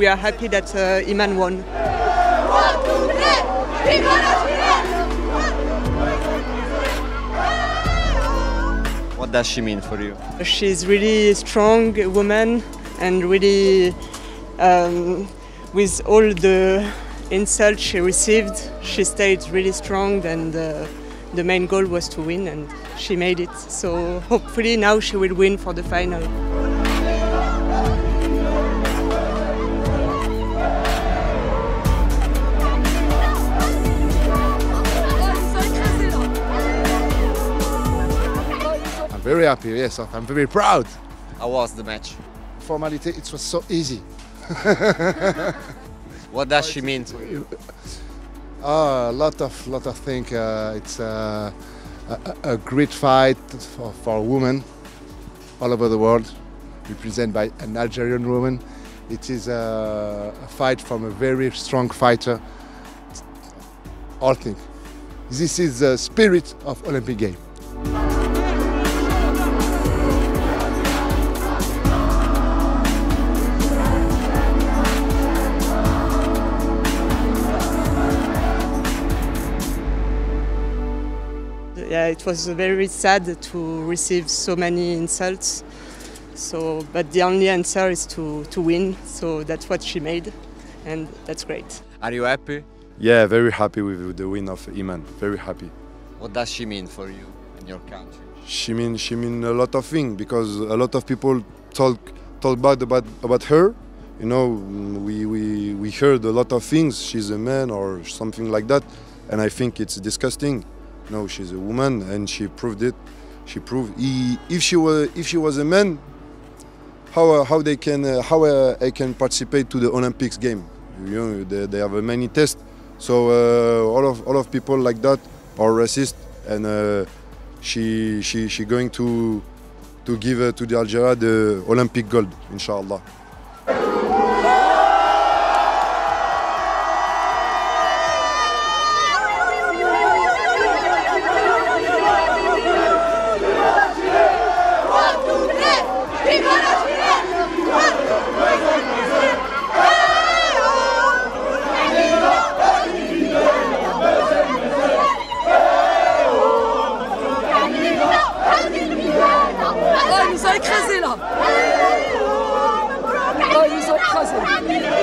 we are happy that uh, Imane won. What does she mean for you? She's really strong woman and really um, with all the insults she received, she stayed really strong and uh, the main goal was to win and she made it. So hopefully now she will win for the final. Very happy, yes, I'm very proud. How was the match? Formality, it was so easy. What does she mean to you? Ah, a lot of lot of things. Uh, it's uh, a, a great fight for, for women all over the world, represented by an Algerian woman. It is a, a fight from a very strong fighter. All things. This is the spirit of Olympic game. Yeah, it was very sad to receive so many insults. So, but the only answer is to, to win. So that's what she made, and that's great. Are you happy? Yeah, very happy with the win of Imane. Very happy. What does she mean for you and your country? She mean she mean a lot of things because a lot of people talk talk bad about about her. You know, we, we we heard a lot of things. She's a man or something like that, and I think it's disgusting. No, she's a woman, and she proved it. She proved he, if she was if she was a man, how uh, how they can uh, how uh, I can participate to the Olympics game. You know, they, they have many tests. So uh, all of all of people like that are racist, and uh, she she she going to to give uh, to the Algeria the Olympic gold, inshallah. Oh,